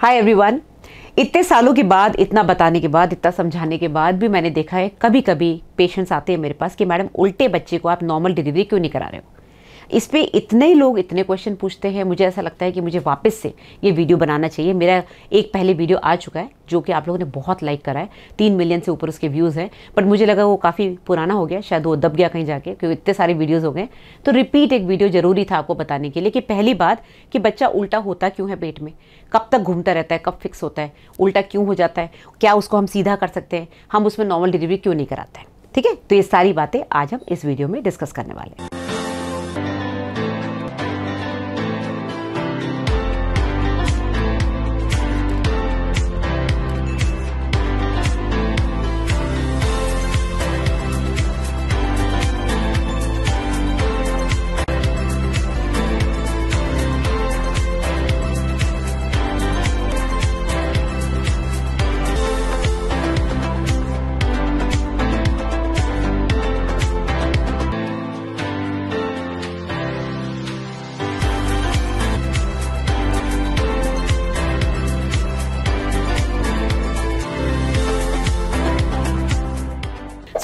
Hi everyone इतने सालों के बाद, इतना बताने के बाद, इतना समझाने के बाद भी मैंने देखा है कभी कभी पेशेंट्स आते हैं मेरे पास कि, मैडम, उल्टे बच्चे को आप नॉर्मल डिलीवरी क्यों नहीं करा रहे हो? इस पर इतने लोग इतने क्वेश्चन पूछते हैं, मुझे ऐसा लगता है कि मुझे वापस से ये वीडियो बनाना चाहिए। मेरा एक पहले वीडियो आ चुका है, जो कि आप लोगों ने बहुत लाइक करा है। तीन मिलियन से ऊपर उसके व्यूज़ हैं बट मुझे लगा वो काफ़ी पुराना हो गया, शायद वो दब गया कहीं जाके, क्योंकि इतने सारे वीडियोज़ हो गए। तो रिपीट एक वीडियो ज़रूरी था आपको बताने के लिए कि पहली बात कि बच्चा उल्टा होता क्यों है पेट में? कब तक घूमता रहता है, कब फिक्स होता है? उल्टा क्यों हो जाता है? क्या उसको हम सीधा कर सकते हैं? हम उसमें नॉर्मल डिलीवरी क्यों नहीं कराते? हैं ठीक है? तो ये सारी बातें आज हम इस वीडियो में डिस्कस करने वाले हैं।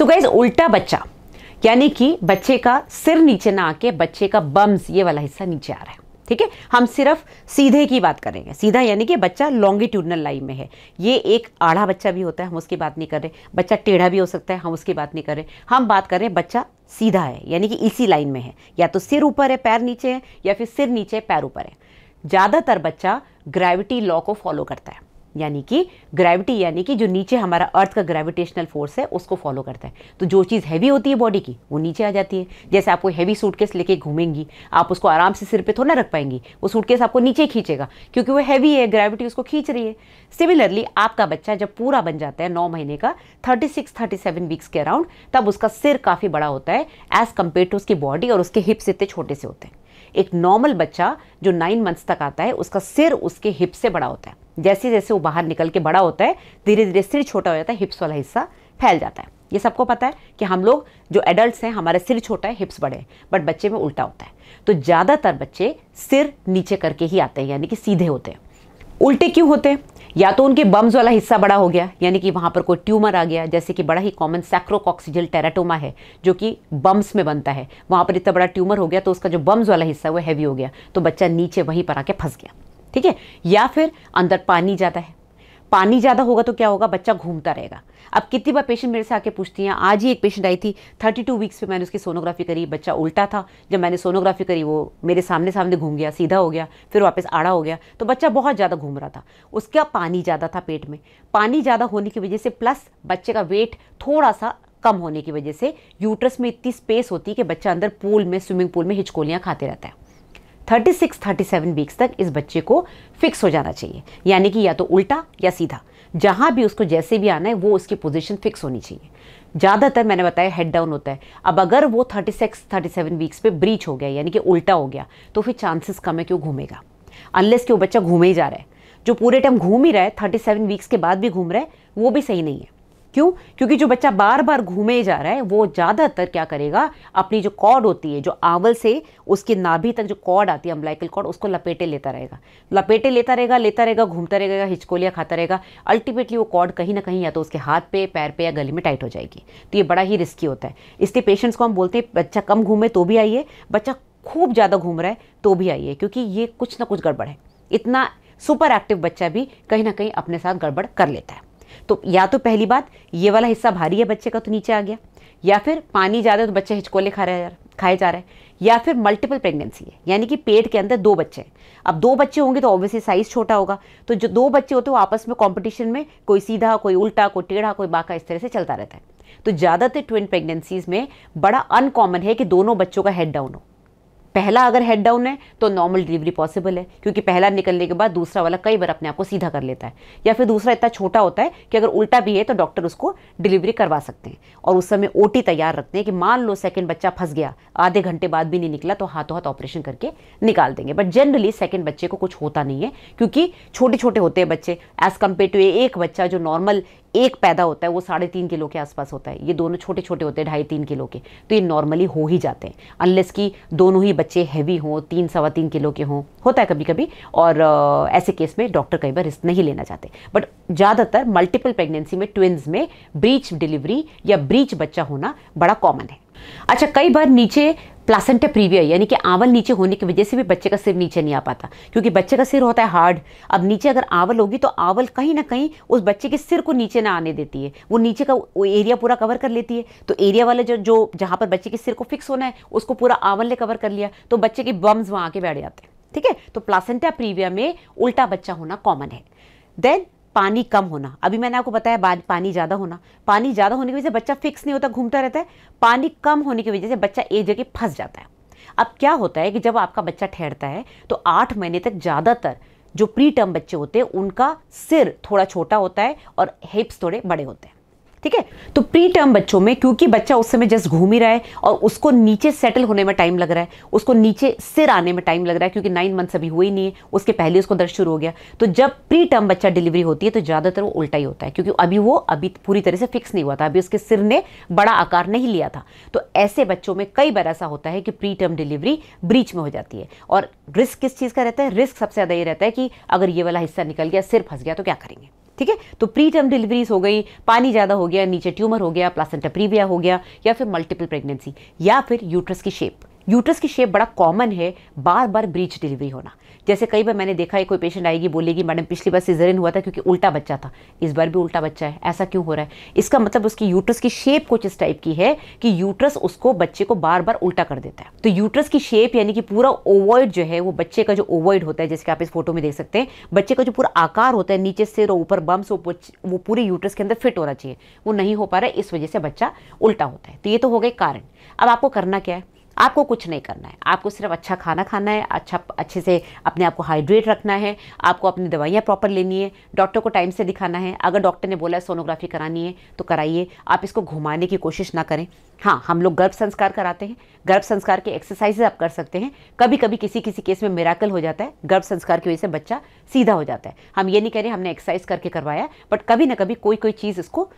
सो गाइज़ उल्टा बच्चा, यानी कि बच्चे का सिर नीचे ना आके बच्चे का बम्स ये वाला हिस्सा नीचे आ रहा है, ठीक है? हम सिर्फ़ सीधे की बात करेंगे, सीधा यानी कि बच्चा लॉन्गिट्यूडनल लाइन में है। ये एक आढ़ा बच्चा भी होता है, हम उसकी बात नहीं कर रहे। बच्चा टेढ़ा भी हो सकता है, हम उसकी बात नहीं कर रहे। हम बात कर रहे हैं बच्चा सीधा है, यानी कि इसी लाइन में है। या तो सिर ऊपर है, पैर नीचे है, या फिर सिर नीचे, पैर ऊपर है। ज़्यादातर बच्चा ग्रेविटी लॉ को फॉलो करता है। यानी कि ग्रेविटी यानी कि जो नीचे हमारा अर्थ का ग्रेविटेशनल फोर्स है, उसको फॉलो करता है। तो जो चीज़ हैवी होती है बॉडी की, वो नीचे आ जाती है। जैसे आप कोई हैवी सूटकेस लेके घूमेंगी, आप उसको आराम से सिर पे थोड़ा रख पाएँगी, वो सूटकेस आपको नीचे खींचेगा, क्योंकि वो हैवी है ग्रेविटी उसको खींच रही है। सिमिलरली आपका बच्चा जब पूरा बन जाता है, नौ महीने का thirty six thirty seven weeks के अराउंड तब उसका सिर काफ़ी बड़ा होता है एज कंपेयर टू उसकी बॉडी और उसके हिप्स इतने छोटे से होते हैं। एक नॉर्मल बच्चा जो नाइन मंथ्स तक आता है, उसका सिर उसके हिप से बड़ा होता है। जैसे जैसे वो बाहर निकल के बड़ा होता है धीरे धीरे सिर छोटा हो जाता है हिप्स वाला हिस्सा फैल जाता है। ये सबको पता है कि हम लोग जो एडल्ट हैं, हमारे सिर छोटा है हिप्स बड़े हैं बट बच्चे में उल्टा होता है। तो ज़्यादातर बच्चे सिर नीचे करके ही आते हैं, यानी कि सीधे होते हैं। उल्टे क्यों होते हैं? या तो उनके बम्स वाला हिस्सा बड़ा हो गया, यानी कि वहाँ पर कोई ट्यूमर आ गया, जैसे कि बड़ा ही कॉमन सैक्रोकॉक्सीजल टेराटोमा है, जो कि बम्स में बनता है। वहाँ पर इतना बड़ा ट्यूमर हो गया तो उसका जो बम्स वाला हिस्सा वो हैवी हो गया तो बच्चा नीचे वहीं पर आके फंस गया। ठीक है? या फिर अंदर पानी जाता है। पानी ज़्यादा होगा तो क्या होगा? बच्चा घूमता रहेगा। अब कितनी बार पेशेंट मेरे से आके पूछती हैं, आज ही एक पेशेंट आई थी थर्टी टू वीक्स पे मैंने उसकी सोनोग्राफी करी, बच्चा उल्टा था। जब मैंने सोनोग्राफी करी, वो मेरे सामने सामने घूम गया, सीधा हो गया, फिर वापस आड़ा हो गया तो बच्चा बहुत ज़्यादा घूम रहा था। उसका पानी ज़्यादा था पेट में। पानी ज़्यादा होने की वजह से प्लस बच्चे का वेट थोड़ा सा कम होने की वजह से यूट्रस में इतनी स्पेस होती है कि बच्चा अंदर पूल में स्विमिंग पूल में हिचकोलियाँ खाते रहता है। 36 37 वीक्स तक इस बच्चे को फिक्स हो जाना चाहिए। यानी कि या तो उल्टा या सीधा। जहाँ भी उसको जैसे भी आना है, वो उसकी पोजीशन फिक्स होनी चाहिए। ज़्यादातर मैंने बताया हेड डाउन होता है। अब अगर वो 36 37 वीक्स पे ब्रीच हो गया, यानी कि उल्टा हो गया तो फिर चांसेस कम है कि वो घूमेगा। अनलेस कि वो बच्चा घूमे ही जा रहा है। जो पूरे टाइम घूम ही रहा है 37 वीक्स के बाद भी घूम रहा है, वो भी सही नहीं है। क्यों? क्योंकि जो बच्चा बार बार घूमे जा रहा है, वो ज़्यादातर क्या करेगा? अपनी जो कॉर्ड होती है, जो आवल से उसके नाभि तक जो कॉर्ड आती है अम्बलाइकल कॉर्ड उसको लपेटे लेता रहेगा। लपेटे लेता रहेगा लेता रहेगा, घूमता रहेगा हिचकोलियाँ खाता रहेगा। अल्टीमेटली वो कॉर्ड कहीं ना कहीं या तो उसके हाथ पे, पैर पे या गले में टाइट हो जाएगी। तो ये बड़ा ही रिस्की होता है। इसलिए पेशेंट्स को हम बोलते हैं, बच्चा कम घूमे तो भी आइए, बच्चा खूब ज़्यादा घूम रहा है तो भी आइए, क्योंकि ये कुछ ना कुछ गड़बड़ है। इतना सुपर एक्टिव बच्चा भी कहीं ना कहीं अपने साथ गड़बड़ कर लेता है। तो या तो पहली बात, ये वाला हिस्सा भारी है बच्चे का तो नीचे आ गया। या फिर पानी ज़्यादा तो बच्चा हिचकोले खा रहा है, खाए जा रहा है। या फिर मल्टीपल प्रेगनेंसी है, यानी कि पेट के अंदर दो बच्चे हैं। अब दो बच्चे होंगे तो ऑब्वियसली साइज़ छोटा होगा। तो जो दो बच्चे होते हैं, वो आपस में कंपटीशन में कोई सीधा, कोई उल्टा, कोई टेढ़ा, कोई बाका इस तरह से चलता रहता है। तो ज़्यादातर ट्विन प्रेगनेंसीज में बड़ा अनकॉमन है कि दोनों बच्चों का हेड डाउन हो। पहला अगर हेड डाउन है तो नॉर्मल डिलीवरी पॉसिबल है, क्योंकि पहला निकलने के बाद दूसरा वाला कई बार अपने आप को सीधा कर लेता है। या फिर दूसरा इतना छोटा होता है कि अगर उल्टा भी है तो डॉक्टर उसको डिलीवरी करवा सकते हैं। और उस समय ओटी तैयार रखते हैं कि मान लो सेकेंड बच्चा फंस गया, आधे घंटे बाद भी नहीं निकला तो हाथों हाथ ऑपरेशन करके निकाल देंगे। बट जनरली सेकेंड बच्चे को कुछ होता नहीं है, क्योंकि छोटे छोटे होते हैं बच्चे एज कंपेयर टू एक बच्चा जो नॉर्मल एक पैदा होता है, वो साढ़े तीन किलो के आसपास होता है। ये दोनों छोटे छोटे होते हैं, ढाई तीन किलो के। तो ये नॉर्मली हो ही जाते हैं। अनलेस कि दोनों ही बच्चे हैवी हों, तीन, सवा तीन किलो के हों। होता है कभी कभी और ऐसे केस में डॉक्टर कई बार रिस्क नहीं लेना चाहते। बट ज़्यादातर मल्टीपल प्रेगनेंसी में ट्विंस में ब्रीच डिलीवरी या ब्रीच बच्चा होना बड़ा कॉमन है। अच्छा कई बार नीचे प्लासेंटा प्रीवियर यानी कि आंवल नीचे होने की वजह से भी बच्चे का सिर नीचे नहीं आ पाता। क्योंकि बच्चे का सिर होता है हार्ड, अब नीचे अगर आंवल होगी तो आंवल कहीं ना कहीं उस बच्चे के सिर को नीचे ना आने देती है। वो नीचे का वो एरिया पूरा कवर कर लेती है। तो एरिया वाला जो जो जहाँ पर बच्चे के सिर को फिक्स होना है, उसको पूरा आवल ने कवर कर लिया तो बच्चे के बम्स वहाँ आके बैठ जाते हैं। ठीक है? तो प्लासेंटा प्रीविया में उल्टा बच्चा होना कॉमन है। देन पानी कम होना। अभी मैंने आपको बताया पानी ज़्यादा होना। पानी ज़्यादा होने की वजह से बच्चा फिक्स नहीं होता, घूमता रहता है। पानी कम होने की वजह से बच्चा एक जगह फंस जाता है। अब क्या होता है कि जब आपका बच्चा ठहरता है तो आठ महीने तक ज़्यादातर जो प्री टर्म बच्चे होते हैं, उनका सिर थोड़ा छोटा होता है और हिप्स थोड़े बड़े होते हैं। ठीक है? तो प्री टर्म बच्चों में, क्योंकि बच्चा उस समय जस्ट घूम ही रहा है और उसको नीचे सेटल होने में टाइम लग रहा है, उसको नीचे सिर आने में टाइम लग रहा है, क्योंकि नाइन मंथ्स अभी हुए ही नहीं है, उसके पहले उसको दर्द शुरू हो गया। तो जब प्री टर्म बच्चा डिलीवरी होती है तो ज़्यादातर वो उल्टा ही होता है, क्योंकि अभी वो अभी पूरी तरह से फिक्स नहीं हुआ था, अभी उसके सिर ने बड़ा आकार नहीं लिया था। तो ऐसे बच्चों में कई बार ऐसा होता है कि प्री टर्म डिलीवरी ब्रीच में हो जाती है। और रिस्क किस चीज़ का रहता है? रिस्क सबसे ज़्यादा ये रहता है कि अगर ये वाला हिस्सा निकल गया, सिर फंस गया तो क्या करेंगे? ठीक है? तो प्री टर्म डिलीवरीज हो गई, पानी ज़्यादा हो गया, नीचे ट्यूमर हो गया प्लासेंटा प्रीविया हो गया, या फिर मल्टीपल प्रेगनेंसी या फिर यूट्रस की शेप यूट्रस की शेप बड़ा कॉमन है बार बार ब्रीच डिलीवरी होना। जैसे कई बार मैंने देखा है, कोई पेशेंट आएगी, बोलेगी, मैडम, पिछली बार सीजरिन हुआ था क्योंकि उल्टा बच्चा था। इस बार भी उल्टा बच्चा है, ऐसा क्यों हो रहा है? इसका मतलब उसकी यूट्रस की शेप कुछ इस टाइप की है कि यूट्रस उसको बच्चे को बार बार उल्टा कर देता है। तो यूट्रस की शेप यानी कि पूरा ओवॉइड जो है, वो बच्चे का जो ओवॉइड होता है जैसे कि आप इस फ़ोटो में देख सकते हैं, बच्चे का जो पूरा आकार होता है, नीचे और ऊपर बम्स वो पूरे यूट्रस के अंदर फिट होना चाहिए। वो नहीं हो पा रहा है इस वजह से बच्चा उल्टा होता है। तो ये तो हो गए कारण। अब आपको करना क्या है? आपको कुछ नहीं करना है। आपको सिर्फ़ अच्छा खाना खाना है अच्छा अच्छे से अपने आप को हाइड्रेट रखना है, आपको अपनी दवाइयाँ प्रॉपर लेनी है डॉक्टर को टाइम से दिखाना है। अगर डॉक्टर ने बोला है सोनोग्राफी करानी है तो कराइए। आप इसको घुमाने की कोशिश ना करें। हाँ हम लोग गर्भ संस्कार कराते हैं। गर्भ संस्कार के एक्सरसाइजेज आप कर सकते हैं। कभी कभी किसी किसी केस में मेराकल हो जाता है। गर्भ संस्कार की वजह से बच्चा सीधा हो जाता है। हम ये नहीं कह रहे हमने एक्सरसाइज करके करवाया बट कभी ना कभी कोई कोई चीज़ इसको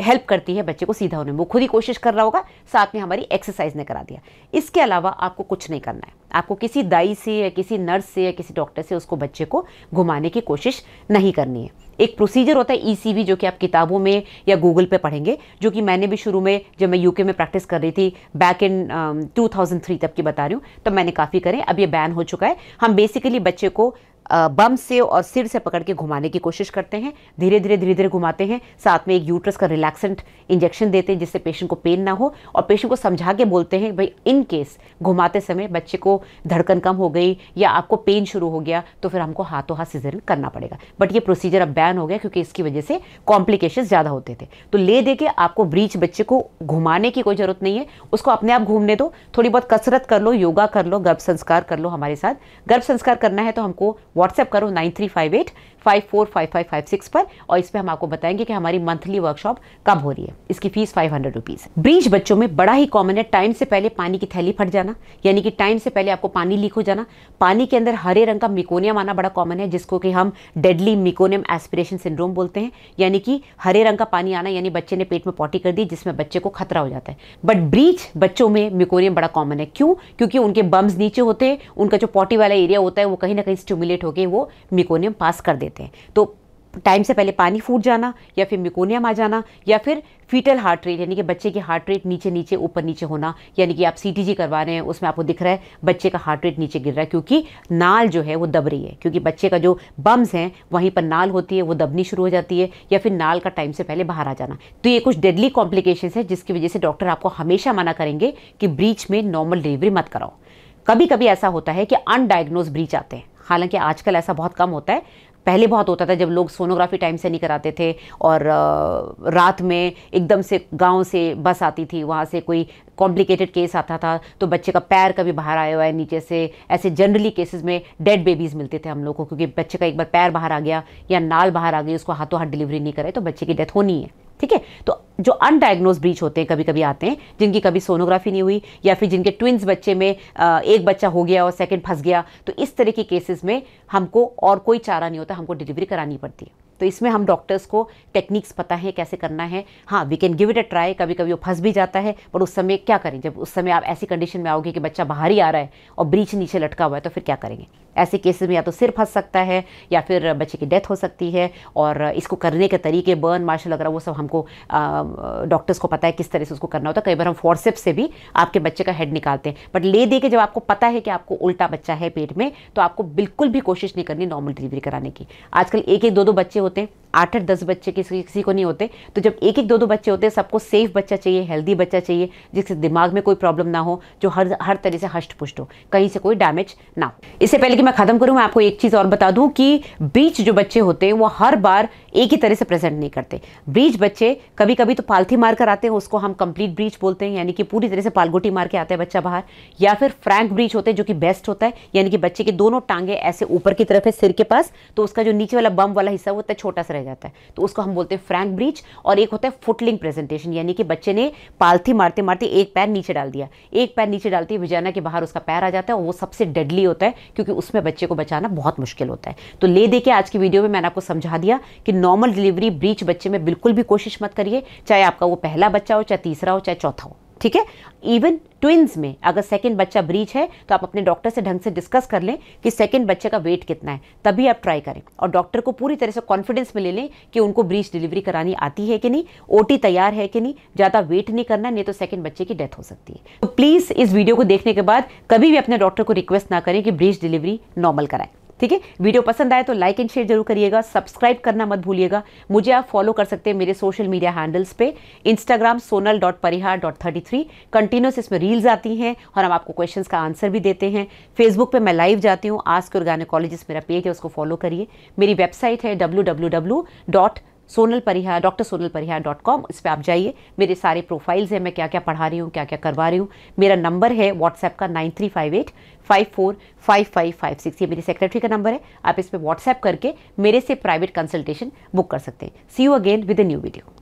हेल्प करती है बच्चे को सीधा होने में वो खुद ही कोशिश कर रहा होगा, साथ में हमारी एक्सरसाइज ने करा दिया। इसके अलावा आपको कुछ नहीं करना है। आपको किसी दाई से या किसी नर्स से या किसी डॉक्टर से उसको बच्चे को घुमाने की कोशिश नहीं करनी है। एक प्रोसीजर होता है ईसीबी जो कि आप किताबों में या गूगल पे पढ़ेंगे, जो कि मैंने भी शुरू में, जब मैं यूके में प्रैक्टिस कर रही थी बैक इन टू तक की बता रही हूँ, तब मैंने काफ़ी करें। अब ये बैन हो चुका है। हम बेसिकली बच्चे को बम से और सिर से पकड़ के घुमाने की कोशिश करते हैं। धीरे धीरे धीरे धीरे घुमाते हैं। साथ में एक यूट्रस का रिलैक्सेंट इंजेक्शन देते हैं, जिससे पेशेंट को पेन ना हो। और पेशेंट को समझा के बोलते हैं, भाई, इन केस घुमाते समय बच्चे को धड़कन कम हो गई या आपको पेन शुरू हो गया तो फिर हमको हाथों हाथ सीजरिन करना पड़ेगा। बट ये प्रोसीजर अब बैन हो गया, क्योंकि इसकी वजह से कॉम्प्लिकेशन ज़्यादा होते थे। तो ले दे के आपको ब्रीच बच्चे को घुमाने की कोई ज़रूरत नहीं है। उसको अपने आप घूमने दो। थोड़ी बहुत कसरत कर लो, योगा कर लो, गर्भ संस्कार कर लो हमारे साथ। गर्भ संस्कार करना है तो हमको व्हाट्सएप करो nine three five eight five four five five five six पर, और इस पर हम आपको बताएँगे कि हमारी मंथली वर्कशॉप कब हो रही है। इसकी फ़ीस फाइव हंड्रेड रुपीज़ है। बच्चों में बड़ा ही कॉमन है। टाइम से पहले पानी की थैली फट जाना, यानी कि टाइम से पहले आपको पानी लीक हो जाना। पानी के अंदर हरे रंग का मिकोनियम आना बड़ा कॉमन है, जिसको कि हम डेडली मिकोनियम एस्पिरेशन सिंड्रोम बोलते हैं। यानी कि हरे रंग का पानी आना, यानी बच्चे ने पेट में पॉटी कर दी, जिसमें बच्चे को खतरा हो जाता है। बट ब्रीच बच्चों में मिकोनियम बड़ा कॉमन है। क्यों? क्योंकि उनके बम्स नीचे होते हैं, उनका जो पॉटी वाला एरिया होता है, वो कहीं ना कहीं स्टिमुलेट होकर वो मिकोनियम पास कर देते हैं। तो टाइम से पहले पानी फूट जाना, या फिर मिकोनियम आ जाना, या फिर फीटल हार्ट रेट यानी कि बच्चे की हार्ट रेट नीचे नीचे ऊपर नीचे होना, यानी कि आप सीटीजी करवा रहे हैं, उसमें आपको दिख रहा है, बच्चे का हार्ट रेट नीचे गिर रहा है, क्योंकि नाल जो है वो दब रही है। क्योंकि बच्चे का जो बम्स हैं, वहीं पर नाल होती है, वो दबनी शुरू हो जाती है, या फिर नाल का टाइम से पहले बाहर आ जाना। तो ये कुछ डेडली कॉम्प्लिकेशन है, जिसकी वजह से डॉक्टर आपको हमेशा मना करेंगे कि ब्रीच में नॉर्मल डिलीवरी मत कराओ। कभी कभी ऐसा होता है कि अनडायग्नोज ब्रीच आते हैं। हालाँकि आजकल ऐसा बहुत कम होता है पहले बहुत होता था जब लोग सोनोग्राफी टाइम से नहीं कराते थे और रात में एकदम से गाँव से बस आती थी, वहाँ से कोई कॉम्प्लिकेटेड केस आता था तो बच्चे का पैर कभी बाहर आया हुआ है, नीचे से ऐसे जनरली केसेस में डेड बेबीज़ मिलते थे हम लोग को, क्योंकि बच्चे का एक बार पैर बाहर आ गया या नाल बाहर आ गई, उसको हाथों हाथ डिलीवरी नहीं कराए तो बच्चे की डेथ होनी है। ठीक है? तो जो अनडायग्नोज ब्रीच होते हैं कभी कभी आते हैं, जिनकी कभी सोनोग्राफी नहीं हुई, या फिर जिनके ट्विंस बच्चे में एक बच्चा हो गया और सेकंड फंस गया तो इस तरह के केसेस में हमको और कोई चारा नहीं होता, हमको डिलीवरी करानी पड़ती है। तो इसमें हम डॉक्टर्स को टेक्निक्स पता है कैसे करना है। हाँ we can give it a try कभी कभी वो फंस भी जाता है, पर उस समय क्या करें? जब उस समय आप ऐसी कंडीशन में आओगे कि बच्चा बाहर ही आ रहा है और ब्रीच नीचे लटका हुआ है तो फिर क्या करेंगे? ऐसे केसेस में या तो सिर फंस सकता है, या फिर बच्चे की डेथ हो सकती है, और इसको करने के तरीके बर्न मार्शल वगैरह वो सब हमको डॉक्टर्स को पता है किस तरह से उसको करना होता है। कई बार हम फोर्सेप से भी आपके बच्चे का हेड निकालते हैं। बट ले दे के जब आपको पता है कि आपको उल्टा बच्चा है पेट में तो आपको बिल्कुल भी कोशिश नहीं करनी नॉर्मल डिलीवरी कराने की। आजकल एक एक दो दो बच्चे होते हैं आठ आठ, दस बच्चे किसी किसी को नहीं होते। तो जब एक एक, दो दो बच्चे होते हैं, सबको सेफ़ बच्चा चाहिए हेल्दी बच्चा चाहिए जिससे दिमाग में कोई प्रॉब्लम ना हो, जो हर हर तरह से हष्ट पुष्ट हो, कहीं से कोई डैमेज ना हो। इससे पहले कि मैं खत्म करूँ, मैं आपको एक चीज़ और बता दूँ कि बीच जो बच्चे होते हैं, वो हर बार एक ही तरह से प्रेजेंट नहीं करते। ब्रीच बच्चे कभी कभी तो पालथी मार कर आते हैं, उसको हम कंप्लीट ब्रीच बोलते हैं, यानी कि पूरी तरह से पालगोटी मार के आता है बच्चा बाहर। या फिर फ्रैंक ब्रीच होते हैं, जो कि बेस्ट होता है, यानी कि बच्चे के दोनों टांगे ऐसे ऊपर की तरफ़ है, सिर के पास तो उसका जो नीचे वाला बम वाला हिस्सा, वो इतना छोटा सा रह जाता है। तो उसको हम बोलते हैं फ्रैंक ब्रीच और एक होता है फुटलिंग प्रेजेंटेशन यानी कि बच्चे ने पालथी मारते मारते एक पैर नीचे डाल दिया। एक पैर नीचे डालते ही विजाना के बाहर उसका पैर आ जाता है और वो सबसे डेडली होता है क्योंकि उसमें बच्चे को बचाना बहुत मुश्किल होता है। तो ले दे के आज की वीडियो में मैंने आपको समझा दिया कि नॉर्मल डिलीवरी ब्रीच बच्चे में बिल्कुल भी कोशिश मत करिए, चाहे आपका वो पहला बच्चा हो, चाहे तीसरा हो, चाहे चौथा हो। ठीक है? इवन ट्विंस में अगर सेकंड बच्चा ब्रीच है तो आप अपने डॉक्टर से ढंग से डिस्कस कर लें कि सेकंड बच्चे का वेट कितना है। तभी आप ट्राई करें। और डॉक्टर को पूरी तरह से कॉन्फिडेंस में ले लें कि उनको ब्रीच डिलीवरी करानी आती है कि नहीं ओटी तैयार है कि नहीं, ज़्यादा वेट नहीं करना, नहीं तो सेकेंड बच्चे की डेथ हो सकती है। तो प्लीज़ इस वीडियो को देखने के बाद कभी भी अपने डॉक्टर को रिक्वेस्ट ना करें कि ब्रीच डिलीवरी नॉर्मल कराएँ। ठीक है? वीडियो पसंद आए तो लाइक एंड शेयर ज़रूर करिएगा। सब्सक्राइब करना मत भूलिएगा। मुझे आप फॉलो कर सकते हैं मेरे सोशल मीडिया हैंडल्स पे। Instagram Sonal dot Parihar dot thirty three continuous इसमें रील्स आती हैं और हम आपको क्वेश्चन का आंसर भी देते हैं। फेसबुक पर मैं लाइव जाती हूँ। आज के और गायनोकॉलॉजिस्ट मेरा पेज है, उसको फॉलो करिए। मेरी वेबसाइट है W W W dot Sonal Parihar doctor Sonal Parihar dot com, इस पर आप जाइए। मेरे सारे प्रोफाइल्स हैं, मैं क्या क्या पढ़ा रही हूँ क्या क्या करवा रही हूँ। मेरा नंबर है व्हाट्सएप का nine three five eight five four five five five six. ये मेरी सेक्रेटरी का नंबर है। आप इस पर व्हाट्सएप करके मेरे से प्राइवेट कंसल्टेशन बुक कर सकते हैं। See you again with a new video